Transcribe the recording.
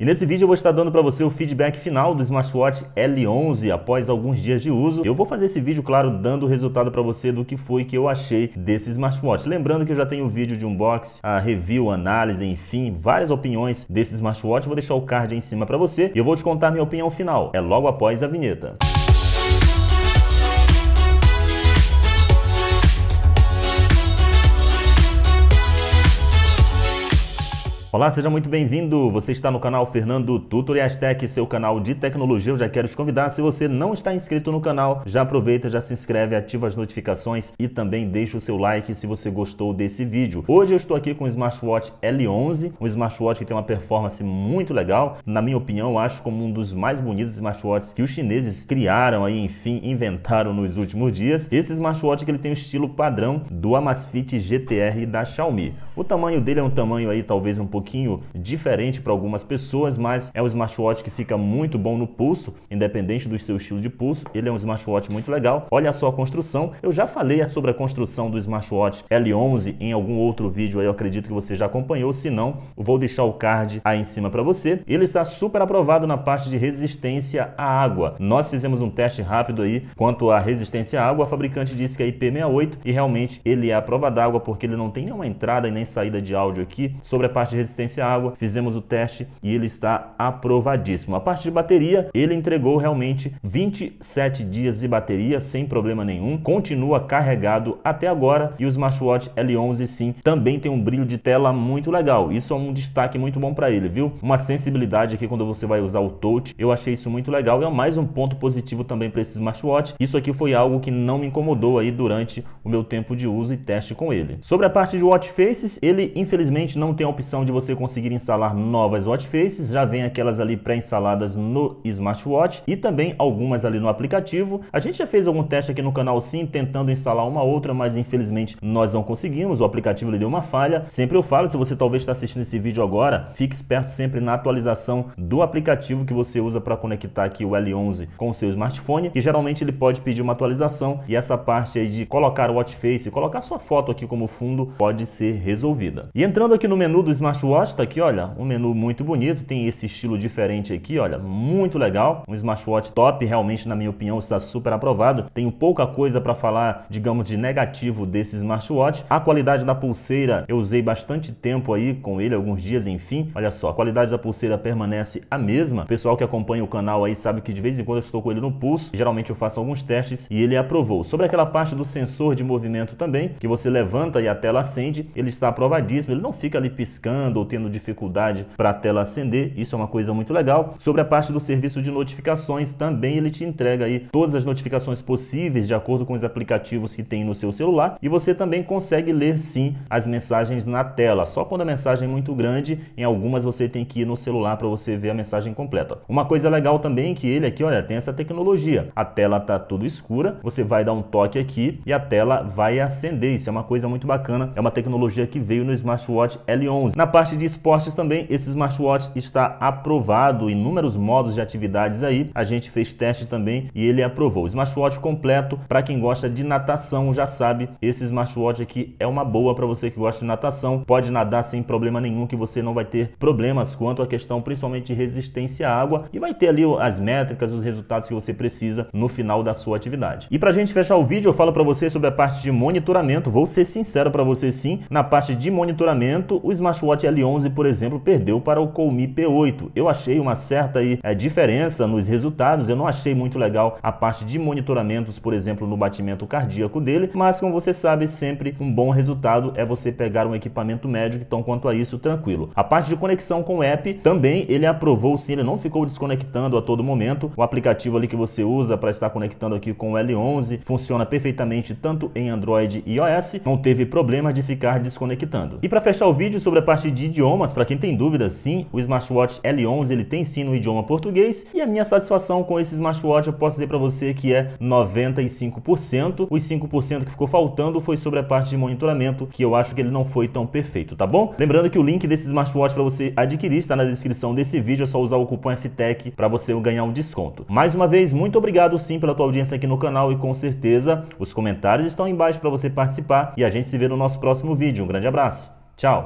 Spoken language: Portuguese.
E nesse vídeo eu vou estar dando para você o feedback final do smartwatch L11 após alguns dias de uso. Eu vou fazer esse vídeo, claro, dando o resultado para você do que foi que eu achei desse smartwatch. Lembrando que eu já tenho um vídeo de unboxing, a review, análise, enfim, várias opiniões desse smartwatch. Vou deixar o card aí em cima para você e eu vou te contar minha opinião final. É logo após a vinheta. Olá, seja muito bem-vindo. Você está no canal Fernando Tutoriais Tech, seu canal de tecnologia. Eu já quero te convidar. Se você não está inscrito no canal, já aproveita, já se inscreve, ativa as notificações e também deixa o seu like se você gostou desse vídeo. Hoje eu estou aqui com o smartwatch L11, um smartwatch que tem uma performance muito legal. Na minha opinião, eu acho como um dos mais bonitos smartwatches que os chineses criaram aí, enfim, inventaram nos últimos dias. Esse smartwatch que ele tem o estilo padrão do Amazfit GTR da Xiaomi. O tamanho dele é um tamanho aí talvez um pouquinho diferente para algumas pessoas, mas é um smartwatch que fica muito bom no pulso, independente do seu estilo de pulso. Ele é um smartwatch muito legal. Olha só a construção. Eu já falei sobre a construção do smartwatch L11 em algum outro vídeo aí, eu acredito que você já acompanhou. Se não, vou deixar o card aí em cima para você. Ele está super aprovado na parte de resistência à água. Nós fizemos um teste rápido aí quanto à resistência à água. A fabricante disse que é IP68 e realmente ele é a prova d'água porque ele não tem nenhuma entrada e nem saída de áudio aqui. Sobre a parte de resistência à água, fizemos o teste e ele está aprovadíssimo. A parte de bateria, ele entregou realmente 27 dias de bateria sem problema nenhum, continua carregado até agora e o smartwatch L11 sim também tem um brilho de tela muito legal. Isso é um destaque muito bom para ele, viu? Uma sensibilidade aqui quando você vai usar o touch, eu achei isso muito legal e é mais um ponto positivo também para esse smartwatch. Isso aqui foi algo que não me incomodou aí durante o meu tempo de uso e teste com ele. Sobre a parte de watch faces, ele infelizmente não tem a opção de você conseguir instalar novas watch faces, já vem aquelas ali pré-instaladas no smartwatch e também algumas ali no aplicativo. A gente já fez algum teste aqui no canal sim, tentando instalar uma outra, mas infelizmente nós não conseguimos, o aplicativo lhe deu uma falha. Sempre eu falo, se você talvez está assistindo esse vídeo agora, fique esperto sempre na atualização do aplicativo que você usa para conectar aqui o L11 com o seu smartphone, que geralmente ele pode pedir uma atualização e essa parte aí de colocar o watch face, colocar sua foto aqui como fundo, pode ser resolvida. E entrando aqui no menu do smartwatch, tá aqui, olha, um menu muito bonito, tem esse estilo diferente aqui, olha, muito legal. Um smartwatch top, realmente, na minha opinião, está super aprovado. Tenho pouca coisa para falar, digamos, de negativo desse smartwatch. A qualidade da pulseira, eu usei bastante tempo aí com ele, alguns dias, enfim. Olha só, a qualidade da pulseira permanece a mesma. O pessoal que acompanha o canal aí sabe que de vez em quando eu estou com ele no pulso. Geralmente eu faço alguns testes e ele aprovou. Sobre aquela parte do sensor de movimento também, que você levanta e a tela acende, ele está aprovadíssimo. Ele não fica ali piscando ou tendo dificuldade para a tela acender, isso é uma coisa muito legal. Sobre a parte do serviço de notificações, também ele te entrega aí todas as notificações possíveis de acordo com os aplicativos que tem no seu celular e você também consegue ler sim as mensagens na tela. Só quando a mensagem é muito grande, em algumas você tem que ir no celular para você ver a mensagem completa. Uma coisa legal também é que ele aqui, olha, tem essa tecnologia. A tela tá tudo escura, você vai dar um toque aqui e a tela vai acender. Isso é uma coisa muito bacana. É uma tecnologia que veio no smartwatch L11. Na parte de esportes também, esse smartwatch está aprovado em inúmeros modos de atividades aí. A gente fez teste também e ele aprovou. Smartwatch completo para quem gosta de natação já sabe, esse smartwatch aqui é uma boa para você que gosta de natação. Pode nadar sem problema nenhum que você não vai ter problemas quanto à questão principalmente de resistência à água e vai ter ali as métricas, os resultados que você precisa no final da sua atividade. E para a gente fechar o vídeo, eu falo para você sobre a parte de monitoramento. Vou ser sincero para você sim, na parte de monitoramento, o smartwatch L11 por exemplo, perdeu para o Colmi P8. Eu achei uma certa aí, é, diferença nos resultados, eu não achei muito legal a parte de monitoramentos, por exemplo, no batimento cardíaco dele, mas como você sabe, sempre um bom resultado é você pegar um equipamento médico, então quanto a isso, tranquilo. A parte de conexão com o app, também ele aprovou sim, ele não ficou desconectando a todo momento. O aplicativo ali que você usa para estar conectando aqui com o L11 funciona perfeitamente tanto em Android e iOS, não teve problema de ficar desconectando. E para fechar o vídeo sobre a parte de idioma, idiomas, para quem tem dúvida, sim, o smartwatch L11 ele tem sim no idioma português e a minha satisfação com esse smartwatch eu posso dizer para você que é 95%. Os 5% que ficou faltando foi sobre a parte de monitoramento, que eu acho que ele não foi tão perfeito, tá bom? Lembrando que o link desse smartwatch para você adquirir está na descrição desse vídeo, é só usar o cupom FTEC para você ganhar um desconto. Mais uma vez, muito obrigado sim pela tua audiência aqui no canal e com certeza os comentários estão embaixo para você participar e a gente se vê no nosso próximo vídeo. Um grande abraço. Tchau!